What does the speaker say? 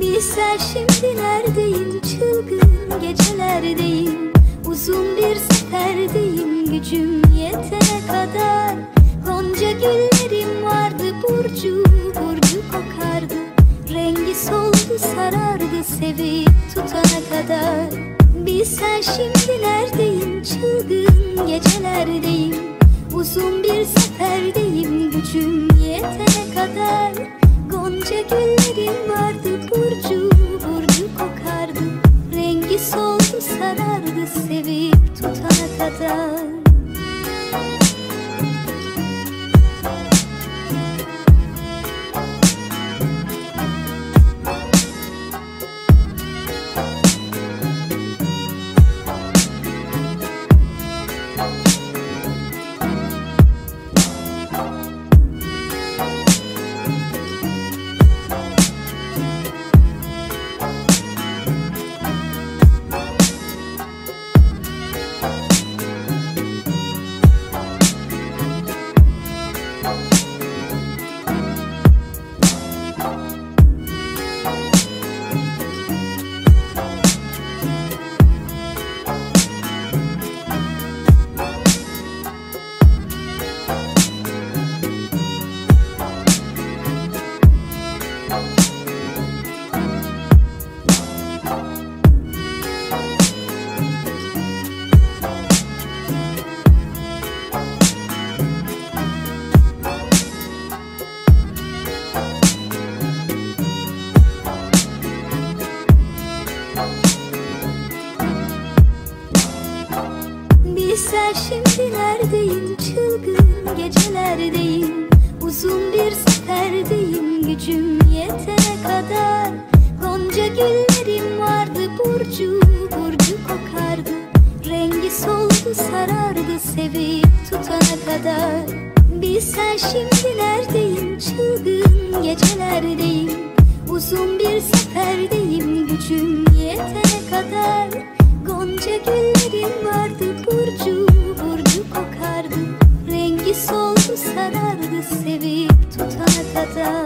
Bilsen şimdi neredeyim? Çılgın gecelerdeyim. Uzun bir seferdeyim. Gücüm yetene kadar. Gonca güllerim vardı burcu burcu kokardı. Rengi soldu sarardı sevip tutana kadar. Bilsen şimdi neredeyim? Çılgın gecelerdeyim. Uzun bir seferdeyim. Gücüm yetene kadar. Gonca güllerim soldu sarardı sevip tutana kadar şimdi neredeyim çılgın gecelerdeyim. Uzun bir seferdeyim gücüm yetene kadar. Gonca güllerim vardı burcu burcu kokardı. Rengi soldu sarardı sevip tutana kadar. Bilsen şimdi neredeyim çılgın gecelerdeyim. Uzun bir seferdeyim kokardı Rengi